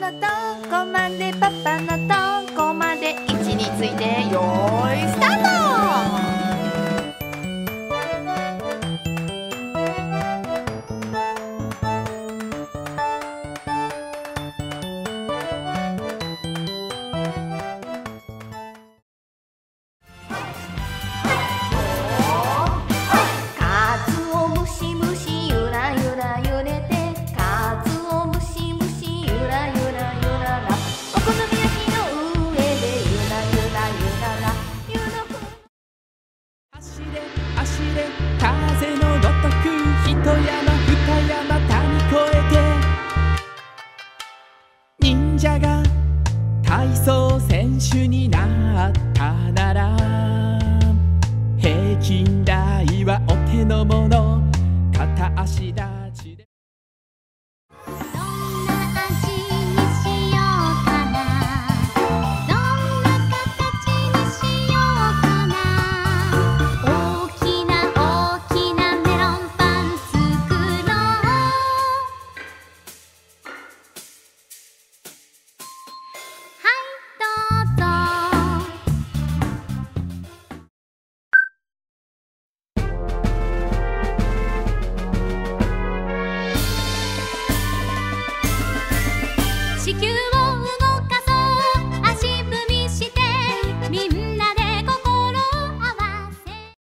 Notan, commandé Papa Notan. 走れ。風のごとく一山二山谷越えて忍者が体操選手になったなら平均台はお手の。物片足だ。った